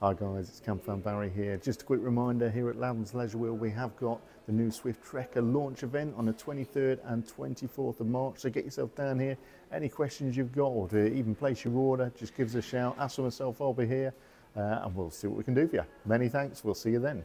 Hi guys, it's Camp Barry here. Just a quick reminder here at Lowdham's Leisureworld, we have got the new Swift Trekker launch event on the 23rd and 24th of March. So get yourself down here. Any questions you've got or to even place your order, just give us a shout. Ask for myself, I'll be here uh, and we'll see what we can do for you. Many thanks. We'll see you then.